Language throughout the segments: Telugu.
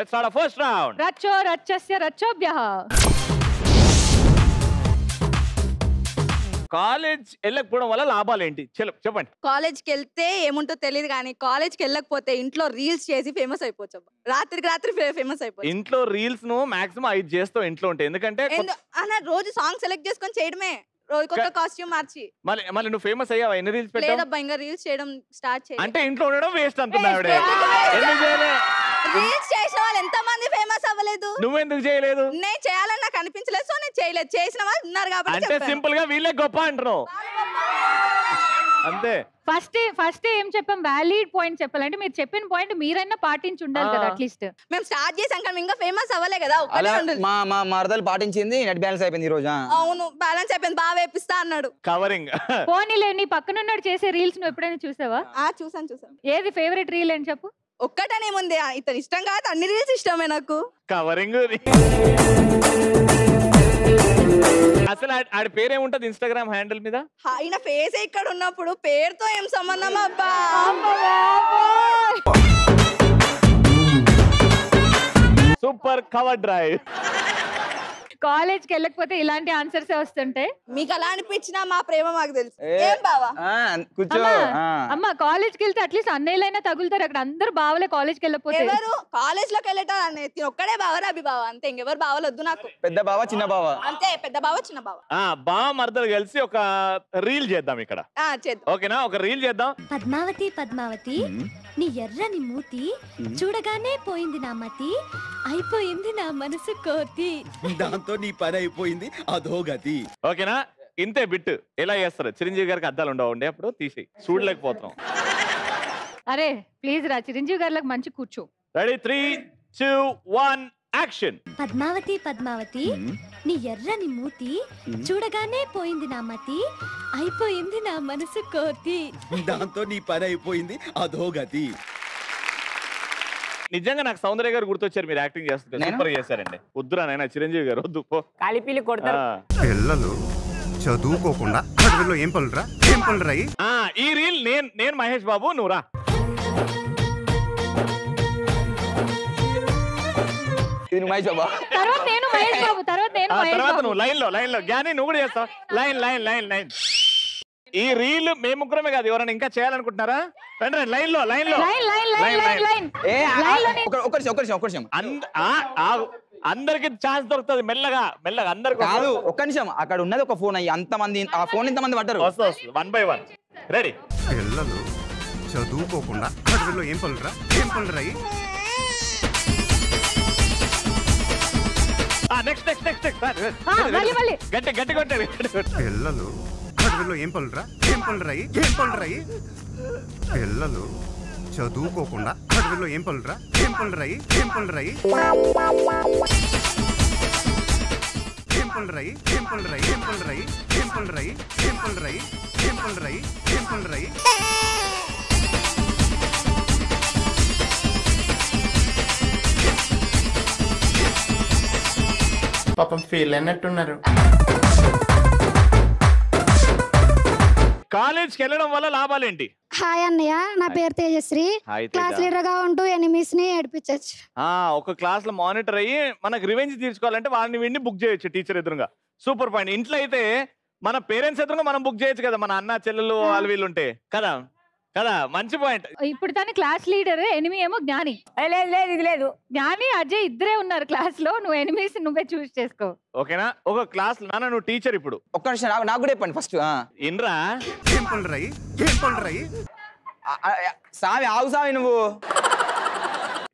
లెట్స్ స్టార్ట్ ఫస్ట్ రౌండ్ రచ్చో రచ్చస్య రచ్చోభ్య. కాలేజ్ వెళ్ళకపోవడం వల్ల లాభాలు ఏంటి చెల- చెప్పండి. కాలేజ్కి వెళ్తే ఏముంటో తెలియదు కానీ కాలేజ్కి వెళ్ళకపోతే ఇంట్లో రీల్స్ చేసి ఫేమస్ అయిపోవచ్చు అబ్బా. రాత్రికి రాత్రి ఫేమస్ అయిపోవచ్చు ఇంట్లో రీల్స్ను మాక్సిమం ఐదు చేస్తావు ఇంట్లో ఉంటే. ఎందుకంటే అన్న రోజు సాంగ్ సెలెక్ట్ చేసుకొని చేయడమే. రోజు కొత్త కాస్ట్యూమ్ మార్చి. మళ్ళీ మళ్ళీ నువ్వు ఫేమస్ అయ్యావా? ఎన్ని రీల్స్ పెట్టావు? ఇంకా రీల్స్ చేయడం స్టార్ట్ చేయాలి అంటే ఇంట్లో ఉండడం వేస్ట్ అంటున్నా ఆవిడ Waste. ఎందుకు చేయలే? రీల్స్ చేసిన వాళ్ళు ఎంత మంది ఫేమస్ అవ్వలేదు? నువ్వెందుకు చేయలేదు? నేను చేయాలని నాకు అనిపించలేదు సో నేను చేయలేదు. చేసిన వాళ్ళు ఉన్నారు కాబట్టి అంటే. సింపుల్గా వీళ్ళే గొప్ప అంటున్నావు. అంతే. ఫస్ట్ ఫస్ట్ ఏం చెప్పాం? వ్యాలిడ్ పాయింట్ చెప్పాలంటే మీరు చెప్పిన పాయింట్ మీరైనా పాటించి ఉండాలి కదా. అట్లీస్ట్ మేము స్టార్ట్ చేసాం కానీ ఇంకా ఫేమస్ అవ్వలే కదా మా మా మరదలు పాటించింది నెట్ బ్యాలెన్స్ అయిపోయింది ఈ రోజు. అవును బ్యాలెన్స్ అయిపోయింది బాగా వేపిస్తా అన్నాడు. కవరింగ్ పోనీలే నీ పక్కన ఉన్నాడు చేసే రీల్స్ నువ్వు ఎప్పుడైనా చూసావా? ఆ చూసాను చూసాను. ఏది ఫేవరెట్ రీల్ అని చెప్పు? ఒక్కటనేముంది ఇతను ఇష్టం కాదు అన్ని రీల్స్ ఇష్టమే నాకు. కవరింగ్ అసలు ఆడి- ఆడి పేరేముంటది ఇన్స్టాగ్రామ్ హ్యాండిల్ మీద? ఆయన ఫేస్ ఇక్కడ ఉన్నప్పుడు పేరుతో ఏం సంబంధం అబ్బా? సూపర్ కవర్ డ్రైవ్ కాలేజ్కి వెళ్ళకపోతే ఇలాంటి ఆన్సర్స్ వస్తుంటాయి మీకు అలా అనిపించినా మా ప్రేమ మాకు తెలుసు. ఏ, బావా? ఆ, కూర్చో. అమ్మా, ఆ. అమ్మ కాలేజ్కి వెళ్తే అట్లీస్ట్ అన్నయ్యలైనా తగులుతారు. అక్కడ అందరు బావలే కాలేజ్కి వెళ్ళకపోతే. ఎవరు? కాలేజ్లోకి వెళ్ళటం అన్నయ్య. ఒక్కడే బావరా అభి బావ? అంతే ఇంకెవరు బావలొద్దు నాకు. పెద్ద బావ చిన్న బావ? అంతే పెద్ద బావ చిన్న బావ. ఆ బా మరదలు కలిసి ఒక రీల్ చేద్దాం ఇక్కడ. ఆ చేద్దాం. ఓకేనా? ఒక రీల్ చేద్దాం. పద్మావతి పద్మావతి. నీ ఎర్రని మూతి చూడగానే పోయింది నా మతి. అయిపోయింది నా మనసు కోతి. దాంతో నీ పని అయిపోయింది అధోగతి ఓకేనా? ఇంతే బిట్ ఎలా చేస్తారు? చిరంజీవి గారికి అద్దాలు ఉండవు. ఉండే అప్పుడు తీసి చూడలేకపోతున్నాం. అరే ప్లీజ్ రా చిరంజీవి గారికి మంచి కూర్చో. Ready three two one action. Padmavathi Padmavathi నీ ఎర్రని మూతి చూడగానే పోయింది నా మతి అయిపోయింది నా మనసు కోతి. దాంతో నీ పని అయిపోయింది అధోగతి నిజంగా నాకు సౌందర్య గారు గుర్తొచ్చారు మీరు యాక్టింగ్ చేస్తారు నేను? సూపర్ చేశారండి. వద్దురా నాయన చిరంజీవి గారు వద్దు పో. కాలిపీలి కొడతారు. ఆ. పిల్లలు చదువుకోకుండా అడవిలో ఏం పనులురా? ఏం పనులురా ఈ రీల్ నేను నేను మహేష్ బాబు నువ్వు రా. ఇది మహేష్ బాబా. తర్వాత నేను మహేష్ బాబు తర్వాత నేను ఆ మహేష్ తర్వాత బాబు. నువ్వు లైన్లో లైన్లో జ్ఞాని నువ్వు కూడా చేస్తావు. Line line line line. ఈ రీల్ మేము ముగ్గురమే కాదు ఎవరైనా ఇంకా చేయాలనుకుంటున్నారా? రండి రండి లైన్లో లైన్లో line line line line. Line. ఏ ఆ, లైన్లోనే ఒక ఒక నిమిషం ఒక నిమిషం ఒక నిమిషం. అంద- ఆ, ఆగు. అందరికి ఛాన్స్ దొరుకుతుంది మెల్లగా మెల్లగా అందరికి కాదు ఒక్క నిమిషం. అక్కడ ఉన్నది ఒక ఫోన్ అయ్యి అంత మంది ఆ ఫోన్ ఇంత మంది పడ్డారు వస్తుంది వస్తుంది వన్ బై వన్. రెడీ. పిల్లలు చదువుకోకుండా అడవిలో ఏం పనులురా? ఏం పనులురా? నెక్స్ట్ నెక్స్ట్ నెక్స్ట్ ఆ, మళ్ళీ, మళ్ళీ. గట్టి గట్టి కొట్టారు. పిల్లలు అడవిలో ఏం పనులురా ఏం పనులురా ఇయి? ఏం పనులురా ఇయి? పిల్లలు చదువుకోకుండా అడవిలో ఏం పనులురా ఏం పనులురా ఇయి? ఏం పనులురా ఇయి? ఏం పనులురా ఇయి? ఏం పనులురా ఇయి? ఏం పనులురా ఇయి? ఏం పనులురా ఇయి? ఏం పనులురా ఇయి? ఏం పనులురా ఇయి? ఏం పనులురా పాపం ఫీల్ అయినట్టున్నారు. కాలేజ్కి వెళ్ళడం వల్ల లాభాలేంటి? హాయ్ అన్నయ్య నా పేరు తేజశ్రీ. Hi class. లీడర్గా ఉంటూ ఎనిమిస్ని ఏడిపించచ్చు. ఆ ఒక క్లాస్లో మానిటర్ అయ్యి మనకు రివెంజ్ తీర్చుకోవాలంటే వాళ్ళని వీడిని బుక్ చేయొచ్చు టీచర్ ఎదురుగా. Super point. ఇంట్లో అయితే మన పేరెంట్స్ ఎదురుగా మనం బుక్ చేయొచ్చు కదా మన అన్న చెల్లెలు వాళ్ళు వీళ్ళు ఉంటే. కదా? కదా మంచి పాయింట్ ఇప్పుడు తన క్లాస్ లీడర్ ఎనిమి ఏమో జ్ఞాని. లేదు లేదు ఇది లేదు. జ్ఞాని అజయ్ ఇద్దరే ఉన్నారు క్లాస్లో నువ్వు ఎనిమిస్ నువ్వే చూస్ చేసుకో. ఓకేనా? ఒక క్లాస్ నాన్న నువ్వు టీచర్ ఇప్పుడు. ఒక్క నిమిషం నాకు నాకు కూడా చెప్పండి ఫస్ట్ ఇన్రా ఏం ఇయి? ఏం ఇయి? సావి ఆగు సావి నువ్వు.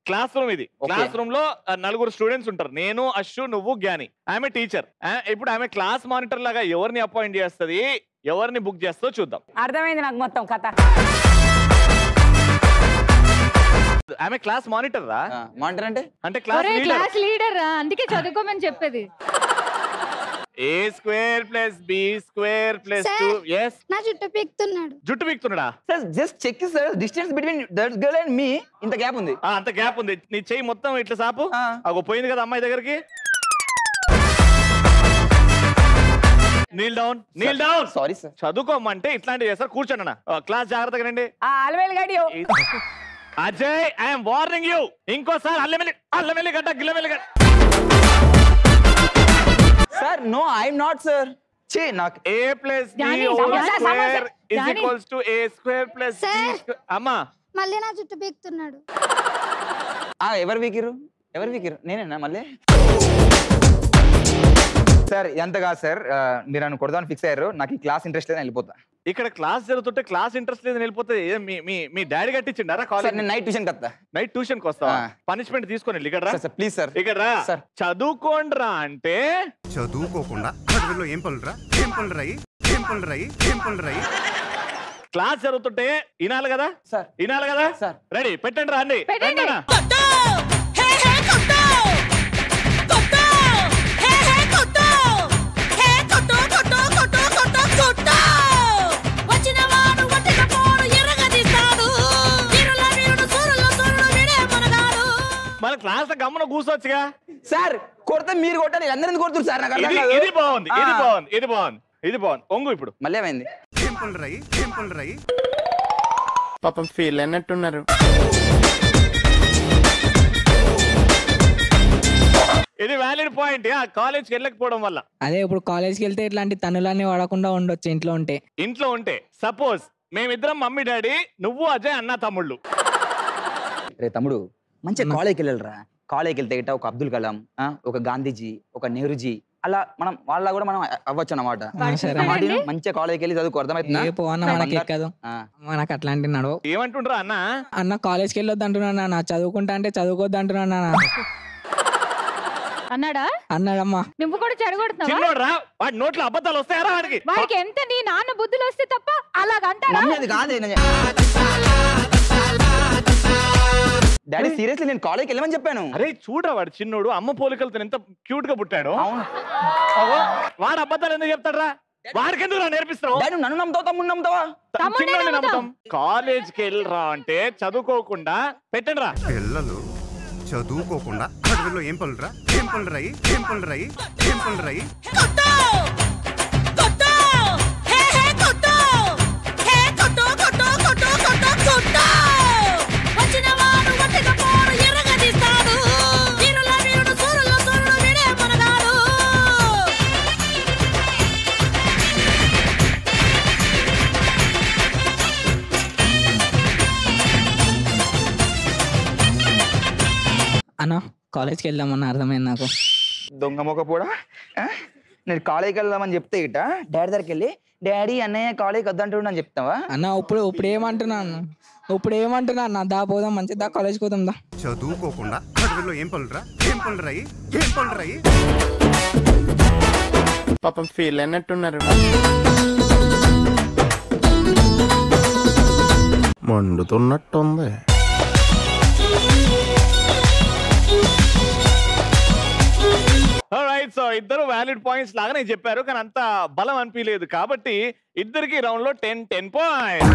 క్లాస్ రూమ్ ఇది. క్లాస్ రూమ్లో నలుగురు స్టూడెంట్స్ ఉంటారు. నేను అశ్వు నువ్వు జ్ఞాని. ఆమె టీచర్ ఇప్పుడు ఆమె క్లాస్ మానిటర్ లాగా ఎవరిని అపాయింట్ చేస్తది ఎవరిని బుక్ చేస్తో చూద్దాం. అర్థమైంది నాకు మొత్తం కథ. ఆమె క్లాస్ మానిటర్ రా. మానిటర్ అంటే? అంటే క్లాస్ లీడర్ క్లాస్ లీడర్ అందుకే చదువుకోమని చెప్పేది. A square plus b square plus Sir. టూ ఎస్ నా చుట్టూ పీక్తున్నాడు. జుట్టు పీక్తున్నాడా? Sir just check sir distance between that girl and me ఇంత గ్యాప్ ఉంది. ఆ, అంత గ్యాప్ ఉంది. నీ చెయ్యి మొత్తం ఇట్లా సాపు. ఆ. అగో పోయింది కదా అమ్మాయి దగ్గరికి. Kneel down kneel down sorry sir చదువుకోమంటే ఇట్లాంటివి చేస్తారు. కూర్చోండి అన్న క్లాస్ జాగ్రత్తగా రండి. ఆ అలవేలు గడి అజయ్ ఐఎమ్ వార్నింగ్ యూ ఇంకోసారి అల్లమెల్లి అల్లమెల్లి గడ్డ గిల్లమెల్లి గడ్డ. Sir no I'm not sir చే నాకు a plus b whole. Square is. Equals to a square plus b అమ్మా. మళ్ళీ నా జుట్టు పీకుతున్నాడు ఆ, ఎవరు వీకిరు ఎవరు వీకిరు నేనేనా మళ్ళీ? సార్ ఎంత కాదు సార్ మీరు నన్ను కొడదామని ఫిక్స్ అయ్యారు. నాకు ఈ క్లాస్ ఇంట్రెస్ట్ లేదని వెళ్ళిపోతా. ఇక్కడ క్లాస్ జరుగుతుంటే క్లాస్ ఇంట్రెస్ట్ లేదని వెళ్ళిపోతే మీ మీ మీ డాడీ కట్టించిండారా సార్ కాలేజ్ నేను నైట్ ట్యూషన్ కత్తా నైట్ ట్యూషన్కి వస్తావా? ఆ. పనిష్మెంట్ తీసుకొని ఇక్కడ రా సార్ ప్లీజ్ సార్ ఇక్కడ రా సార్. చదువుకోండ్రా అంటే. చదువుకోకుండా ఏం ఏం పనులు రాయి ఏం పనులు రాయి ఏం పనులు రాయి క్లాస్ జరుగుతుంటే వినాలి కదా? సార్ వినాలి కదా? సార్. రెడీ పెట్టండి రా అండి కూర్చోవచ్చుగా సార్ కొడితే మీరు కొట్టాలి అందరూ ఎందుకు కొడుతున్నారు సార్? నాకు అర్థం ఇది కాదు. ఇది బాగుంది ఇది ఆ. బాగుంది ఇది బాగుంది ఇది బాగుంది. ఒంగు ఇప్పుడు. మళ్ళీ ఏమైంది? పాపం ఫీల్ అయినట్టున్నారు. ఇది వ్యాలిడ్ పాయింట్ కాలేజ్కి వెళ్ళకపోవడం వల్ల. అదే ఇప్పుడు కాలేజ్కి వెళ్తే ఇట్లాంటి తనులన్నీ వాడకుండా ఉండొచ్చు ఇంట్లో ఉంటే. ఇంట్లో ఉంటే సపోజ్ మేమిద్దరం మమ్మీ డాడీ నువ్వు అజయ్ అన్న తమ్ముళ్ళు. రే తమ్ముడు మంచిగా కాలేజ్కి వెళ్ళరా? కాలేజ్కి వెళ్తే ఒక అబ్దుల్ కలాం ఒక గాంధీజీ ఒక నెహ్రూజీ అలా మనం వాళ్ళ కూడా మనం అవ్వచ్చు అనమాట. మంచిగా కాలేజ్కి వెళ్ళి చదువుకో అర్థమవుతుందా ఏ పో అన్న మనకి అట్లాంటి నడవు ఏమంటుండ్రా అన్న? అన్న కాలేజ్కి వెళ్ళొద్దు అంటున్నా నా చదువుకుంటా అంటే చదువుకోవద్దు అంటున్నా నా. అన్నాడా? అన్నాడమ్మా. నువ్వు కూడా చెడగొడుతున్నావా? చిన్నోడ్రా వాడి నోట్లో అబద్ధాలు వస్తాయరా వాడికి? వాడికి ఎంత నీ నాన్న బుద్ధులు వస్తే తప్ప అలాగంటాడా కాదే డాడీ సీరియస్లీ నేను కాలేజ్కి వెళ్ళమని చెప్పాను. అరే చూడరా వాడు చిన్నోడు అమ్మ పోలికలతో ఎంత క్యూట్గా పుట్టాడు అవ్వో, వాడు అబద్ధాలు ఎందుకు చెప్తాడ్రా? వాడికి ఎందుకు రా నేర్పిస్తావు డాడీ నన్ను నమ్ముతావు తమ్ముడు నమ్ముతావా? తమ్ముడినే చిన్నోడిని నమ్ముతాం. నమ్ముతాం. కాలేజ్కి వెళ్ళరా అంటే చదువుకోకుండా పెట్టండి రా పిల్లలు చదువుకోకుండా అడవిలో ఏం అన్న కాలేజ్కి వెళ్దామన్న అర్థమైంది నాకు. దొంగ మొక్క కూడా? నేను కాలేజ్కి వెళ్దామని చెప్తే ఇట డాడీ దగ్గరికి వెళ్ళి డాడీ అన్నయ్య కాలేజ్కి వద్దంటున్నాడు అని చెప్తావా? అన్న ఇప్పుడు ఇప్పుడు ఏమంటున్నా అన్న? ఇప్పుడు ఏమంటున్నా అన్న? దా పోదాం మంచిది దా కాలేజ్కి పోదాం దా. చదువుకోకుండా అడవిలో ఏం పనులు రా ఏం పనులు రాయి ఏం పనులు రాయి పాపం ఫీల్ అయినట్టున్నారు. మండుతున్నట్టుంది. రైట్ సో ఇద్దరు వ్యాలిడ్ పాయింట్స్ లాగానే చెప్పారు కానీ అంత బలం అనిపించలేదు. కాబట్టి ఇద్దరికి రౌండ్లో టెన్ టెన్ పాయింట్